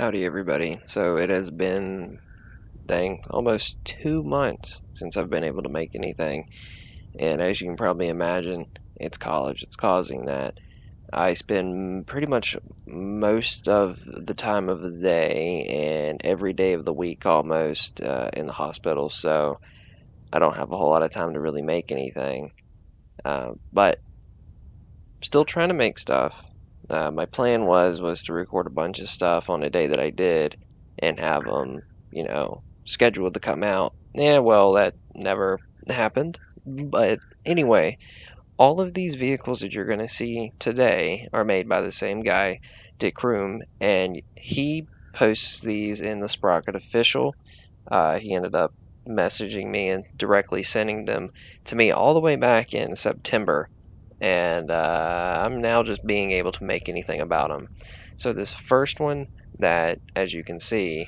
Howdy everybody. So it has been, dang, almost two months since I've been able to make anything. And as you can probably imagine, it's college. It's causing that. I spend pretty much most of the time of the day and every day of the week almost uh, in the hospital. So I don't have a whole lot of time to really make anything. Uh, but still trying to make stuff. Uh, my plan was was to record a bunch of stuff on a day that I did and have them, you know, scheduled to come out. Yeah, well, that never happened. But anyway, all of these vehicles that you're going to see today are made by the same guy, Dick Room, and he posts these in the Sprocket official. Uh, he ended up messaging me and directly sending them to me all the way back in September and uh, I'm now just being able to make anything about them. So this first one that, as you can see,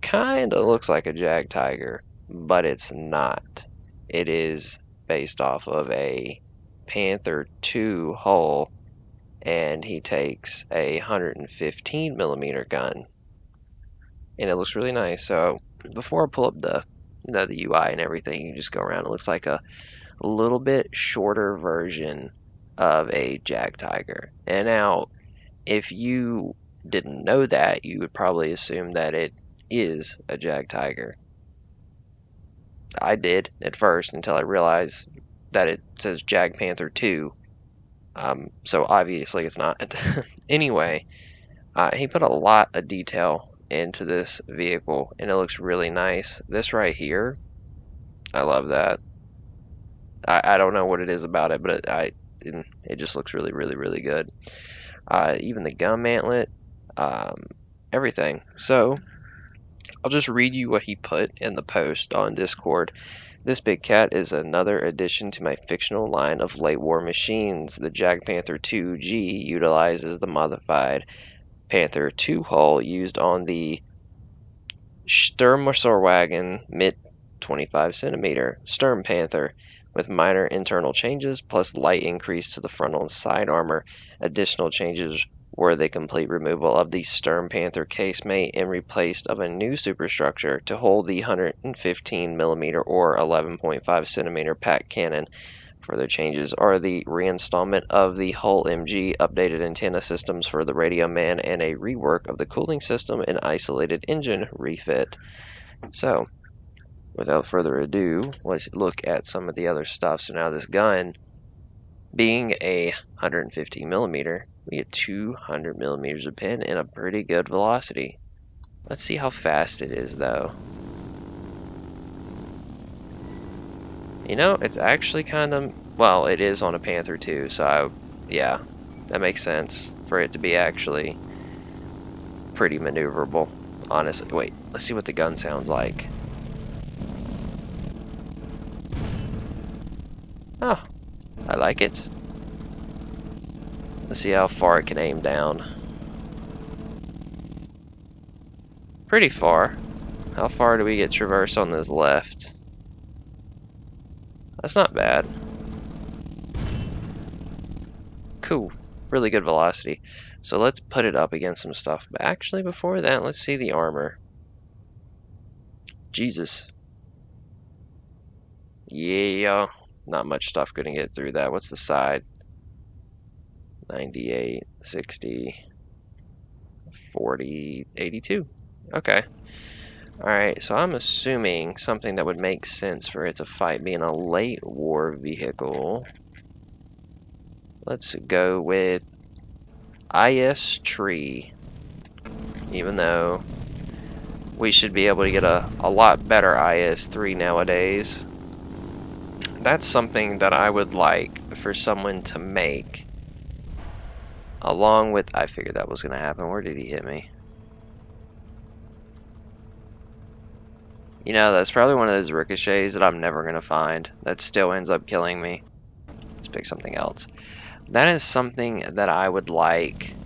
kind of looks like a jag tiger, but it's not. It is based off of a Panther 2 hull, and he takes a 115 millimeter gun, and it looks really nice. So before I pull up the the, UI and everything, you just go around. It looks like a little bit shorter version of a jag tiger. And now, if you didn't know that, you would probably assume that it is a jag tiger. I did at first until I realized that it says Jag Panther 2. Um, so obviously it's not. anyway, uh, he put a lot of detail into this vehicle and it looks really nice. This right here, I love that. I, I don't know what it is about it, but it, I and it just looks really, really, really good. Uh, even the gum mantlet, um, everything. So I'll just read you what he put in the post on Discord. This big cat is another addition to my fictional line of late war machines. The Jag Panther 2G utilizes the modified Panther 2 hull used on the Sturmmotorwagen MIT 25 centimeter Sturm Panther with minor internal changes plus light increase to the frontal and side armor. Additional changes were the complete removal of the Sturm Panther casemate and replaced of a new superstructure to hold the 115 mm or 11.5 centimeter pack cannon. Further changes are the reinstallment of the Hull MG, updated antenna systems for the Radio Man, and a rework of the cooling system and isolated engine refit. So, without further ado, let's look at some of the other stuff. So now this gun, being a 150 millimeter, we get 200 millimeters of pin and a pretty good velocity. Let's see how fast it is though. You know, it's actually kind of, well, it is on a Panther too, so I, yeah, that makes sense for it to be actually pretty maneuverable. Honestly, wait, let's see what the gun sounds like. Oh, I like it. Let's see how far it can aim down. Pretty far. How far do we get traverse on this left? That's not bad. Cool. Really good velocity. So let's put it up against some stuff. But actually, before that, let's see the armor. Jesus. Yeah not much stuff going to get through that. What's the side? 98, 60, 40, 82. Okay. Alright, so I'm assuming something that would make sense for it to fight being a late war vehicle. Let's go with IS-3. Even though we should be able to get a, a lot better IS-3 nowadays that's something that I would like for someone to make along with I figured that was gonna happen. Where did he hit me? You know that's probably one of those ricochets that I'm never gonna find that still ends up killing me. Let's pick something else. That is something that I would like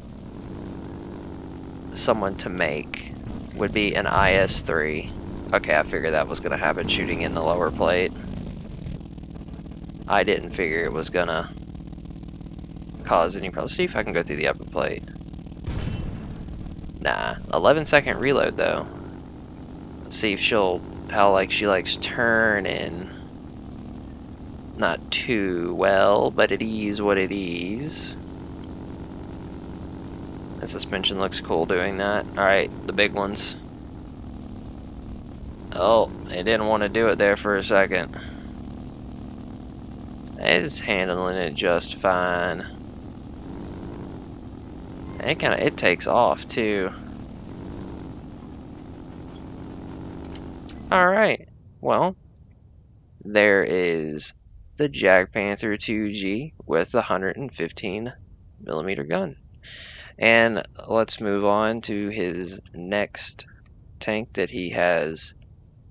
someone to make would be an IS-3 okay I figured that was gonna happen shooting in the lower plate I didn't figure it was gonna cause any problems. See if I can go through the upper plate. Nah, 11 second reload though. Let's see if she'll, how like she likes turning. Not too well, but it is what it is. The suspension looks cool doing that. Alright, the big ones. Oh, it didn't want to do it there for a second. It's handling it just fine. It kind of it takes off too. All right. Well, there is the Jag Panther 2G with the 115 millimeter gun. And let's move on to his next tank that he has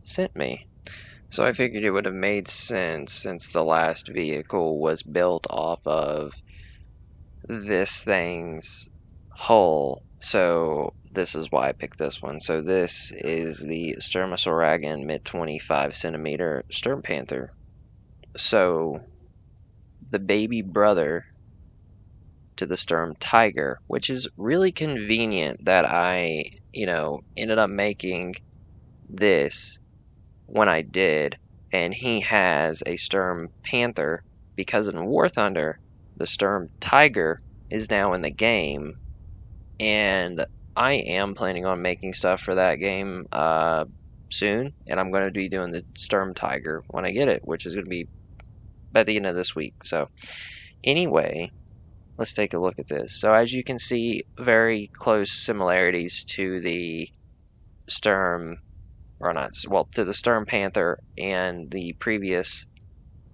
sent me. So I figured it would have made sense since the last vehicle was built off of this thing's hull. So this is why I picked this one. So this is the Sturmosauragin mid 25 centimeter Sturm Panther. So the baby brother to the Sturm Tiger, which is really convenient that I, you know, ended up making this when I did, and he has a Sturm Panther because in War Thunder, the Sturm Tiger is now in the game, and I am planning on making stuff for that game uh, soon, and I'm going to be doing the Sturm Tiger when I get it, which is going to be by the end of this week. So, anyway, let's take a look at this. So, as you can see, very close similarities to the Sturm or not, well, to the Sturm Panther and the previous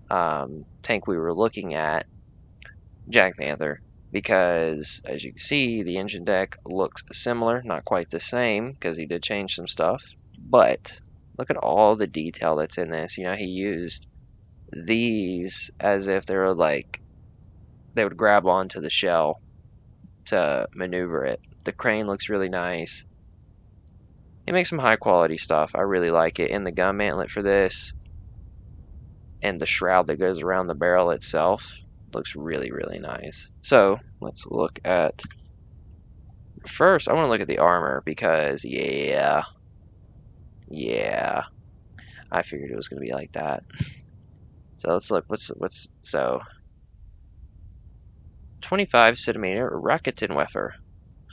um, tank we were looking at, Jack Panther, because as you can see, the engine deck looks similar, not quite the same, because he did change some stuff, but look at all the detail that's in this. You know, he used these as if they were like, they would grab onto the shell to maneuver it. The crane looks really nice. It makes some high quality stuff. I really like it. And the gun mantlet for this and the shroud that goes around the barrel itself looks really, really nice. So let's look at first I want to look at the armor because yeah yeah I figured it was gonna be like that. So let's look what's what's so 25 centimeter Raketenwerfer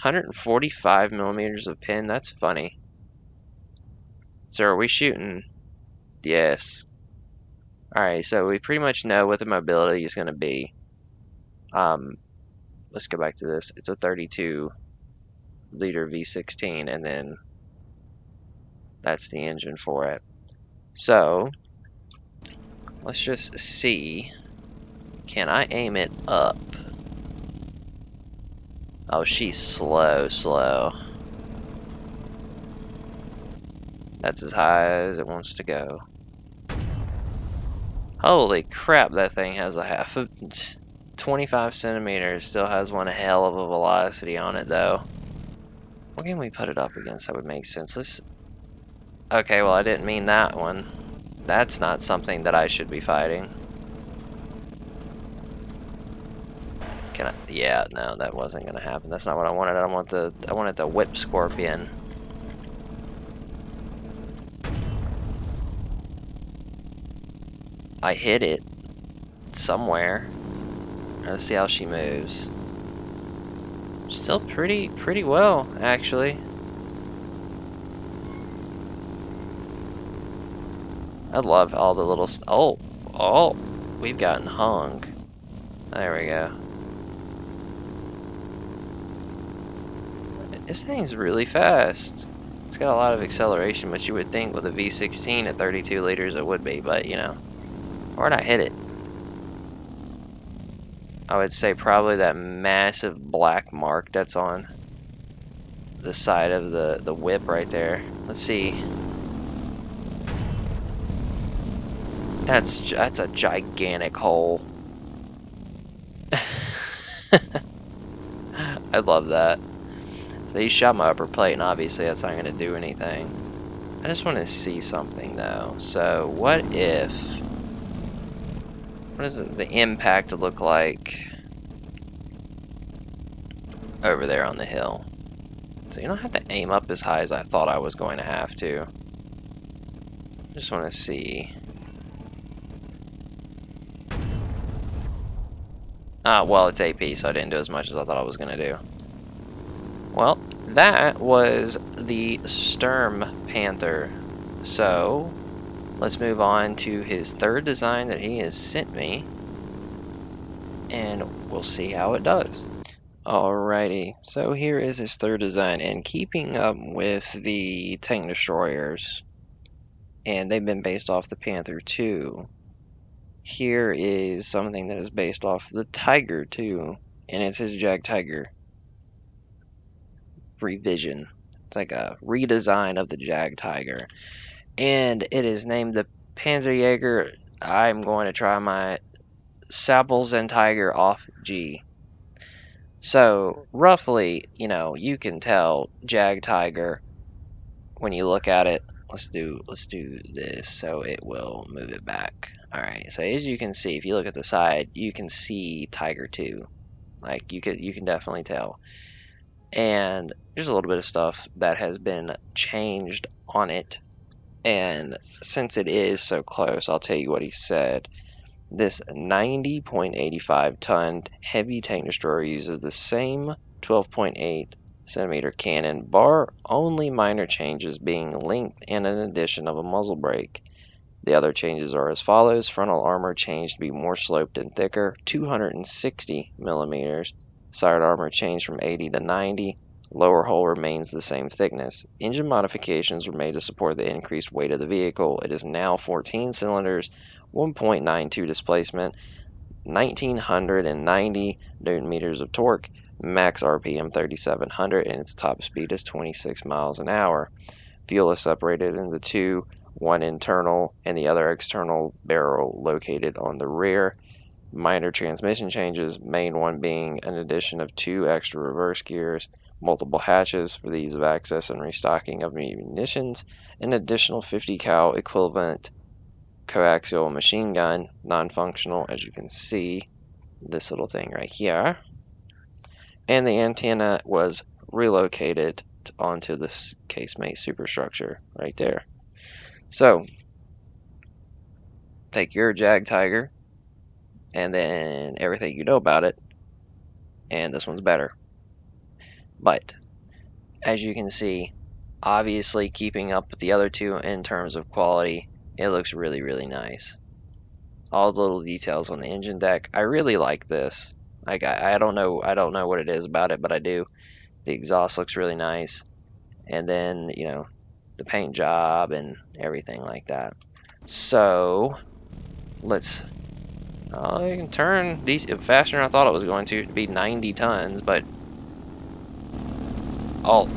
145 millimeters of pin that's funny so are we shooting? Yes. Alright, so we pretty much know what the mobility is going to be. Um, let's go back to this. It's a 32 liter V16 and then that's the engine for it. So, let's just see. Can I aim it up? Oh, she's slow, slow. That's as high as it wants to go. Holy crap, that thing has a half of 25 centimeters. Still has one hell of a velocity on it, though. What can we put it up against that would make sense? This. Okay, well, I didn't mean that one. That's not something that I should be fighting. Can I? Yeah, no, that wasn't gonna happen. That's not what I wanted. I want the. I wanted the whip scorpion. I hit it somewhere. Let's see how she moves. Still pretty, pretty well, actually. I love all the little oh, oh, we've gotten hung. There we go. This thing's really fast. It's got a lot of acceleration, but you would think with a V16 at 32 liters it would be, but you know. Where'd I hit it? I would say probably that massive black mark that's on the side of the, the whip right there. Let's see. That's that's a gigantic hole. I love that. So he shot my upper plate, and obviously that's not going to do anything. I just want to see something, though. So what if... What does the impact look like over there on the hill? So you don't have to aim up as high as I thought I was going to have to. Just want to see. Ah, well, it's AP, so I didn't do as much as I thought I was going to do. Well, that was the Sturm Panther. So, let's move on to his third design that he has sent me. And we'll see how it does. Alrighty, so here is his third design, and keeping up with the tank destroyers, and they've been based off the Panther 2. Here is something that is based off the Tiger 2, and it's his Jag Tiger revision. It's like a redesign of the Jagdtiger, and it is named the Panzerjäger. I'm going to try my Sapples and Tiger off G. So, roughly, you know, you can tell Jag Tiger when you look at it. Let's do let's do this so it will move it back. Alright, so as you can see, if you look at the side, you can see Tiger 2. Like you could you can definitely tell. And there's a little bit of stuff that has been changed on it. And since it is so close, I'll tell you what he said. This 90.85 ton heavy tank destroyer uses the same 12.8 centimeter cannon, bar only minor changes being length and an addition of a muzzle brake. The other changes are as follows frontal armor changed to be more sloped and thicker, 260 millimeters. Side armor changed from 80 to 90. Lower hull remains the same thickness. Engine modifications were made to support the increased weight of the vehicle. It is now 14 cylinders, 1.92 displacement, 1990 newton meters of torque, max RPM 3700, and its top speed is 26 miles an hour. Fuel is separated into two, one internal and the other external barrel located on the rear. Minor transmission changes, main one being an addition of two extra reverse gears, multiple hatches for the ease of access and restocking of munitions, an additional 50 cal equivalent coaxial machine gun, non-functional as you can see, this little thing right here. And the antenna was relocated onto this casemate superstructure right there. So, take your Jag Tiger, and then everything you know about it, and this one's better. But as you can see, obviously keeping up with the other two in terms of quality, it looks really, really nice. All the little details on the engine deck. I really like this. Like I, I don't know I don't know what it is about it, but I do. The exhaust looks really nice. And then, you know, the paint job and everything like that. So let's Oh, you can turn these faster than I thought it was going to. to be 90 tons, but Oh,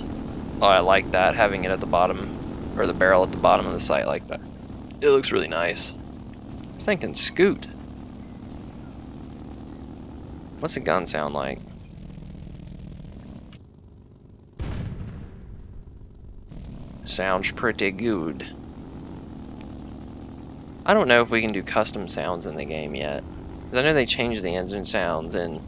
oh, I like that, having it at the bottom, or the barrel at the bottom of the sight like that. It looks really nice. I was thinking scoot. What's the gun sound like? Sounds pretty good. I don't know if we can do custom sounds in the game yet. Because I know they changed the engine sounds and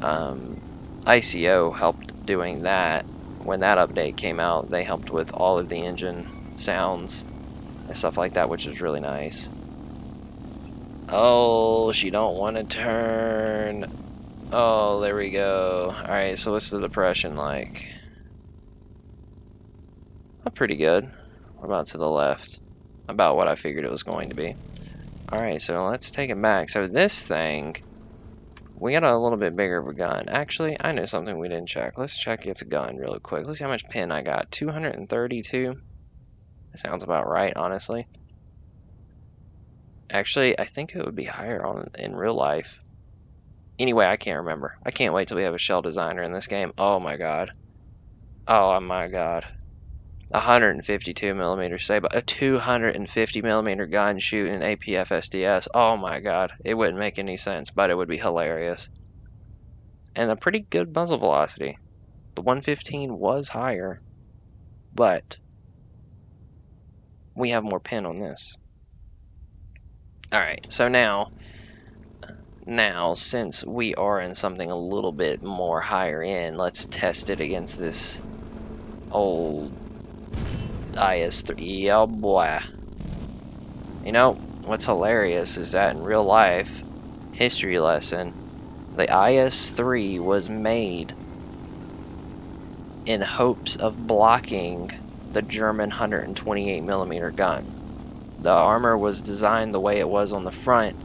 um, ICO helped doing that, when that update came out, they helped with all of the engine sounds and stuff like that, which is really nice. Oh, she don't want to turn. Oh, there we go. Alright, so what's the depression like? Oh, pretty good. About to the left? About what I figured it was going to be. Alright, so let's take it back. So this thing we got a little bit bigger of a gun. Actually, I know something we didn't check. Let's check its a gun really quick. Let's see how much pin I got. 232. That sounds about right, honestly. Actually, I think it would be higher on in real life. Anyway, I can't remember. I can't wait till we have a shell designer in this game. Oh my god. Oh my god. 152 millimeter Saber, a 250 millimeter gun shooting APF SDS. Oh my god, it wouldn't make any sense, but it would be hilarious. And a pretty good muzzle velocity. The 115 was higher, but we have more pin on this. Alright, so now, now, since we are in something a little bit more higher end let's test it against this old IS-3. Oh boy. You know, what's hilarious is that in real life, history lesson, the IS-3 was made in hopes of blocking the German 128 millimeter gun. The armor was designed the way it was on the front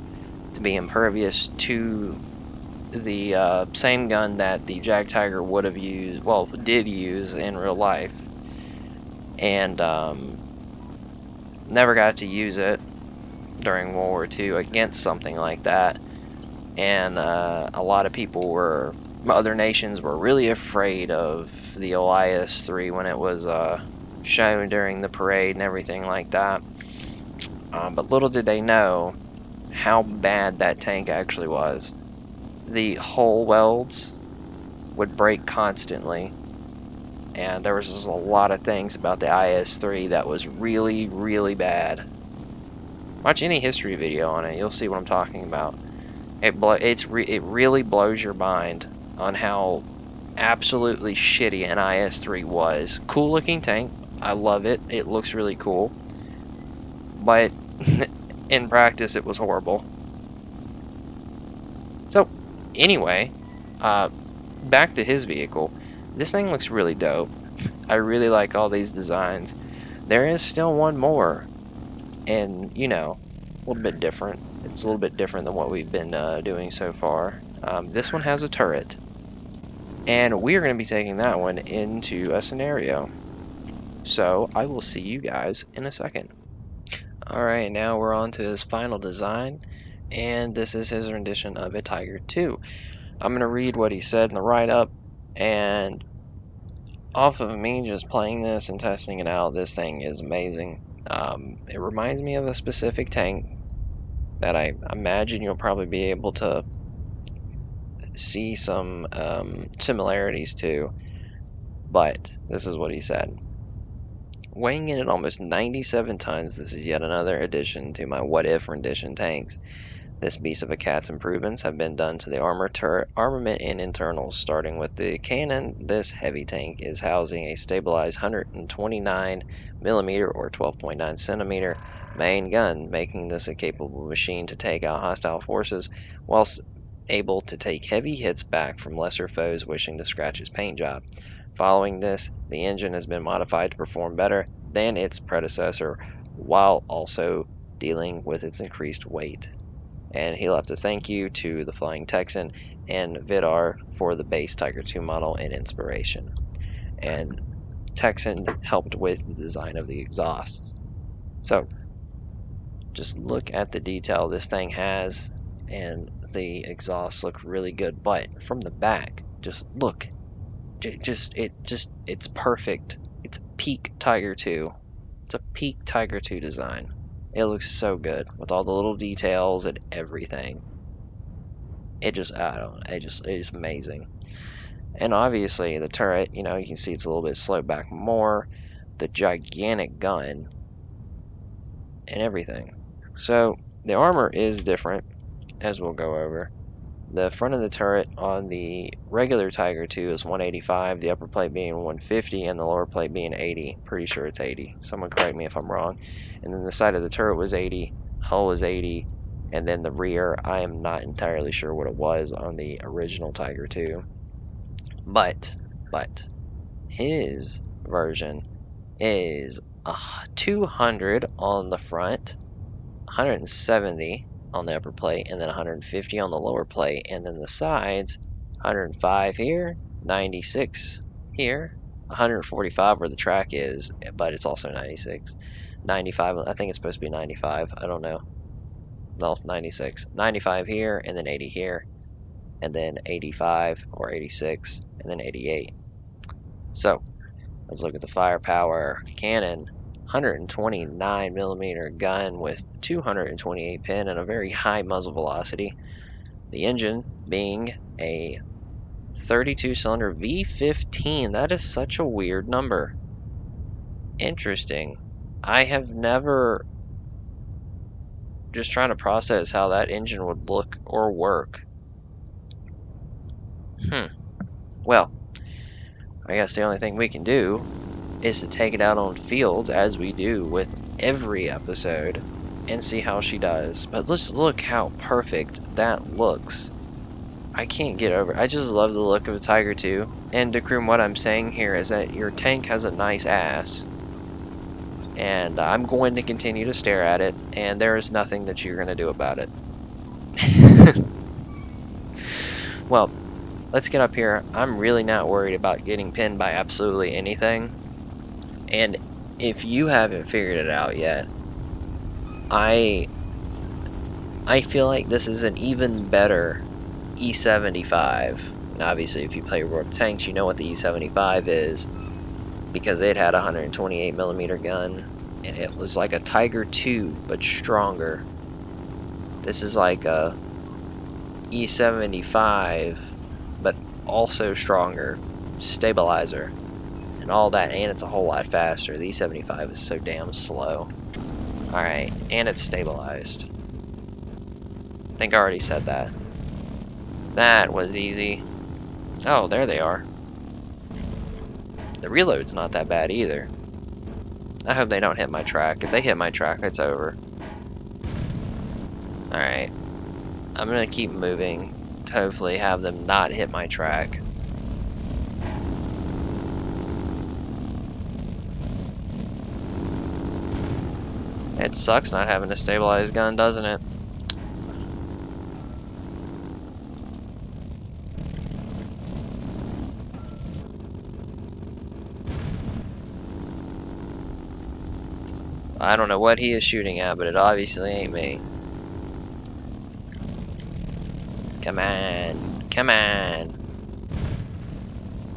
to be impervious to the uh, same gun that the Jagdtiger would have used, well, did use in real life, and um, never got to use it during World War II against something like that. And uh, a lot of people were, other nations were really afraid of the IS-3 when it was uh, shown during the parade and everything like that. Um, but little did they know how bad that tank actually was. The hull welds would break constantly, and there was just a lot of things about the IS-3 that was really, really bad. Watch any history video on it, you'll see what I'm talking about. It it's re it really blows your mind on how absolutely shitty an IS-3 was. Cool looking tank, I love it. It looks really cool, but in practice it was horrible. So, anyway, uh, back to his vehicle. This thing looks really dope. I really like all these designs. There is still one more, and you know, a little bit different. It's a little bit different than what we've been uh, doing so far. Um, this one has a turret, and we are going to be taking that one into a scenario. So I will see you guys in a second. Alright, now we're on to his final design, and this is his rendition of a Tiger 2. I'm going to read what he said in the write-up, and off of me just playing this and testing it out, this thing is amazing. Um, it reminds me of a specific tank that I imagine you'll probably be able to see some um, similarities to, but this is what he said. Weighing in at almost 97 tons, this is yet another addition to my what if rendition tanks. This beast of a cat's improvements have been done to the armor turret, armament, and internals. Starting with the cannon, this heavy tank is housing a stabilized 129 millimeter or 12.9 centimeter main gun, making this a capable machine to take out hostile forces whilst able to take heavy hits back from lesser foes wishing to scratch his paint job. Following this, the engine has been modified to perform better than its predecessor while also dealing with its increased weight. And he left a thank you to the Flying Texan and Vidar for the base Tiger II model and inspiration. And Texan helped with the design of the exhausts. So, just look at the detail this thing has, and the exhausts look really good. But from the back, just look just it just it's perfect. It's peak Tiger 2. It's a peak Tiger 2 design. It looks so good with all the little details and everything. It just I don't it just it is amazing. And obviously the turret, you know, you can see it's a little bit sloped back more. The gigantic gun and everything. So the armor is different, as we'll go over. The front of the turret on the regular Tiger 2 is 185, the upper plate being 150, and the lower plate being 80. Pretty sure it's 80. Someone correct me if I'm wrong. And then the side of the turret was 80, hull was 80, and then the rear, I am not entirely sure what it was on the original Tiger 2. But, but, his version is uh, 200 on the front, 170 on the upper plate and then 150 on the lower plate and then the sides 105 here 96 here 145 where the track is but it's also 96 95 I think it's supposed to be 95 I don't know. Well 96 95 here and then 80 here and then 85 or 86 and then 88 so let's look at the firepower cannon 129 millimeter gun with 228 pin and a very high muzzle velocity. The engine being a 32 cylinder V15. That is such a weird number. Interesting. I have never just trying to process how that engine would look or work. Hmm. Well, I guess the only thing we can do is to take it out on fields as we do with every episode and see how she does. But just look how perfect that looks. I can't get over it. I just love the look of a Tiger 2. And Decrum, what I'm saying here is that your tank has a nice ass. And I'm going to continue to stare at it, and there is nothing that you're going to do about it. well, let's get up here. I'm really not worried about getting pinned by absolutely anything. And if you haven't figured it out yet, I I feel like this is an even better E75. And obviously, if you play World of Tanks, you know what the E75 is because it had a 128 millimeter gun and it was like a Tiger 2 but stronger. This is like a E75 but also stronger stabilizer and all that and it's a whole lot faster. The E75 is so damn slow. Alright, and it's stabilized. I think I already said that. That was easy. Oh, there they are. The reload's not that bad either. I hope they don't hit my track. If they hit my track, it's over. Alright. I'm gonna keep moving to hopefully have them not hit my track. It sucks not having a stabilized gun, doesn't it? I don't know what he is shooting at, but it obviously ain't me. Come on. Come on.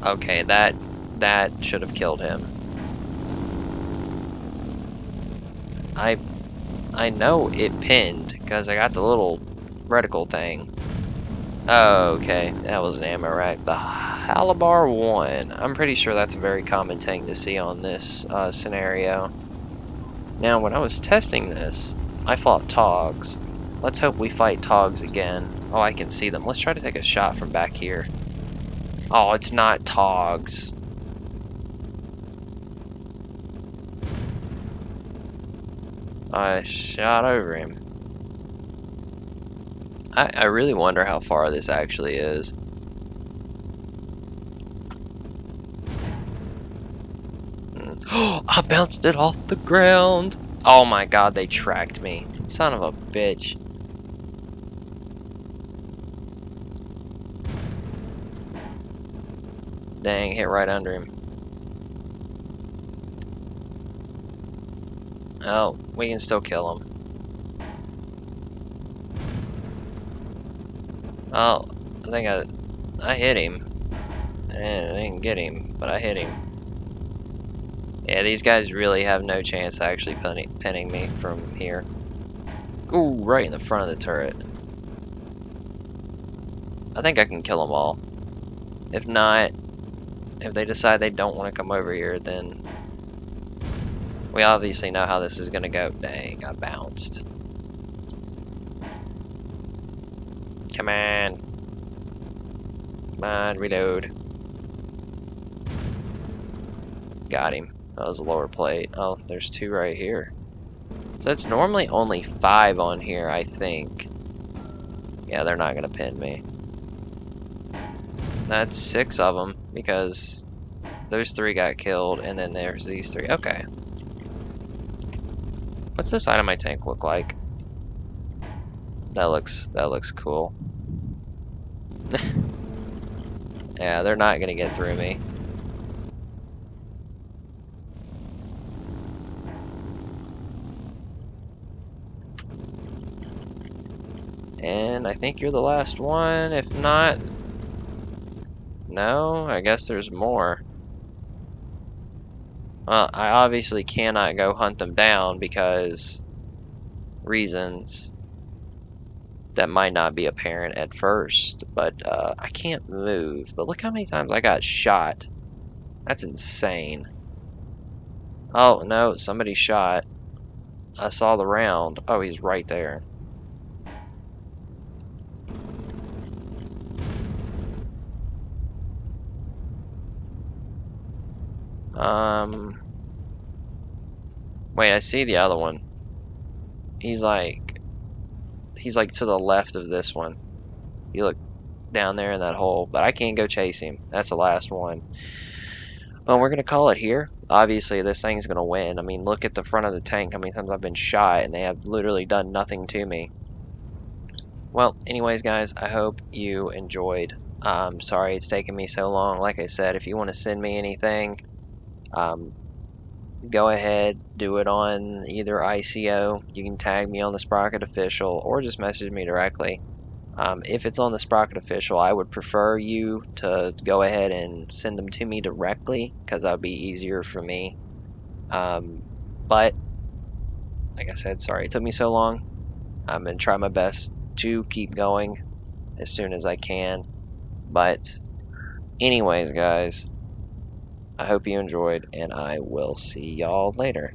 Okay, that that should have killed him. I I know it pinned because I got the little reticle thing. Oh, okay, that was an ammo rack. The Halabar 1. I'm pretty sure that's a very common tank to see on this uh, scenario. Now, when I was testing this, I fought Togs. Let's hope we fight Togs again. Oh, I can see them. Let's try to take a shot from back here. Oh, it's not Togs. I shot over him. I, I really wonder how far this actually is. Oh, I bounced it off the ground. Oh my god, they tracked me. Son of a bitch. Dang, hit right under him. Oh, we can still kill him. Oh, I think I, I hit him. And I didn't get him, but I hit him. Yeah, these guys really have no chance of actually pinning, pinning me from here. Ooh, right in the front of the turret. I think I can kill them all. If not, if they decide they don't want to come over here, then we obviously know how this is going to go. Dang, I bounced. Come on. Come on, reload. Got him. That was a lower plate. Oh, there's two right here. So it's normally only five on here, I think. Yeah, they're not going to pin me. That's six of them, because those three got killed, and then there's these three. Okay. What's the side of my tank look like? That looks that looks cool. yeah, they're not gonna get through me. And I think you're the last one. If not, no, I guess there's more. Well, I obviously cannot go hunt them down because reasons that might not be apparent at first, but uh, I can't move. But look how many times I got shot. That's insane. Oh, no, somebody shot. I saw the round. Oh, he's right there. Um, wait, I see the other one. He's like, he's like to the left of this one. You look down there in that hole, but I can't go chase him. That's the last one. Well, we're going to call it here. Obviously, this thing's going to win. I mean, look at the front of the tank. How many times I've been shot, and they have literally done nothing to me. Well, anyways, guys, I hope you enjoyed. Um, sorry it's taken me so long. Like I said, if you want to send me anything, um, go ahead, do it on either ICO. You can tag me on the Sprocket Official, or just message me directly. Um, if it's on the Sprocket Official, I would prefer you to go ahead and send them to me directly because that would be easier for me. Um, but, like I said, sorry it took me so long. I'm going to try my best to keep going as soon as I can. But, anyways, guys, I hope you enjoyed, and I will see y'all later.